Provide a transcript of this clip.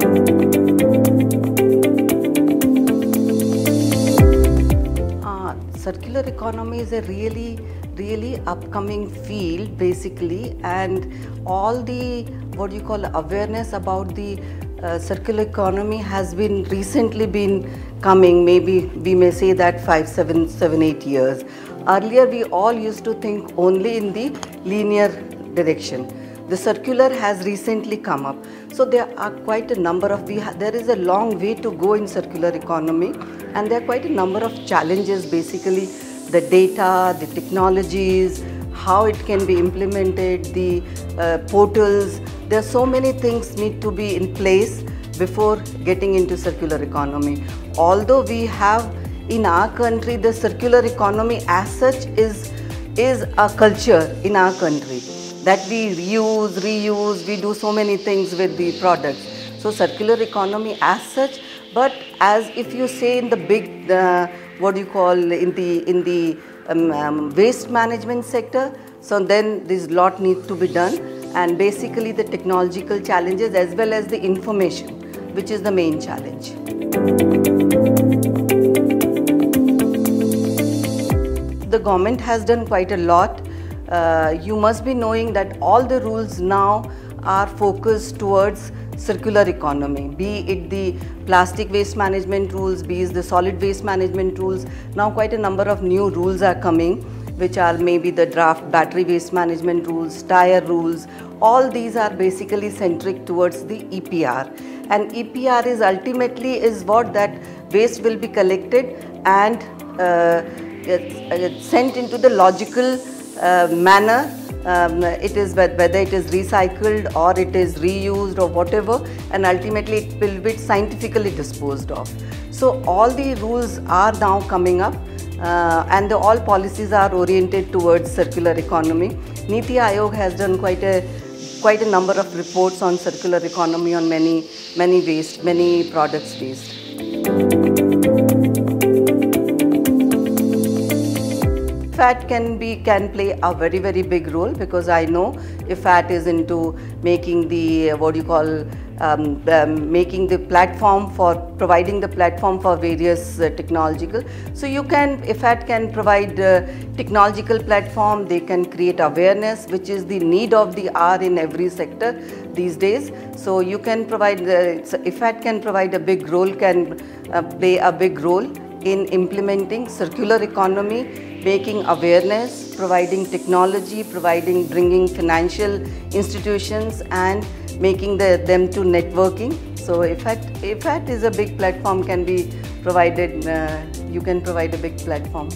Uh, circular economy is a really really upcoming field basically and all the what you call awareness about the uh, circular economy has been recently been coming maybe we may say that five seven seven eight years. Earlier we all used to think only in the linear direction the circular has recently come up so there are quite a number of there is a long way to go in circular economy and there are quite a number of challenges basically the data, the technologies, how it can be implemented, the uh, portals. There are so many things need to be in place before getting into circular economy. Although we have in our country the circular economy as such is is a culture in our country that we reuse, reuse, we do so many things with the products. So circular economy as such, but as if you say in the big uh, what do you call in the in the um, um, waste management sector. So then this lot needs to be done and basically the technological challenges as well as the information which is the main challenge. The government has done quite a lot. Uh, you must be knowing that all the rules now are focused towards circular economy, be it the plastic waste management rules, be it the solid waste management rules. Now quite a number of new rules are coming which are maybe the draft battery waste management rules, tire rules. All these are basically centric towards the EPR. And EPR is ultimately is what that waste will be collected and uh, sent into the logical uh, manner um, it is whether it is recycled or it is reused or whatever and ultimately it will be scientifically disposed of. So all the rules are now coming up uh, and the, all policies are oriented towards circular economy. Niti Aayog has done quite a quite a number of reports on circular economy on many many waste, many products waste. IFAT can be can play a very very big role because I know IFAT is into making the what do you call um, um, making the platform for providing the platform for various uh, technological. So you can IFAT can provide uh, technological platform. They can create awareness, which is the need of the hour in every sector these days. So you can provide uh, IFAT can provide a big role, can uh, play a big role in implementing circular economy, making awareness, providing technology, providing bringing financial institutions and making the, them to networking. So IFAT, IFAT is a big platform can be provided, uh, you can provide a big platform.